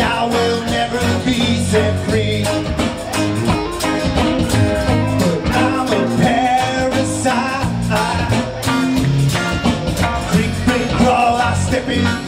I will never be set free. But I'm a parasite. Crawl, I step in.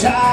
time.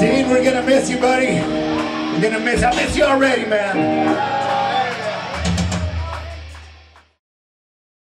Dean, we're gonna miss you, buddy. We're gonna miss. I miss you already, man.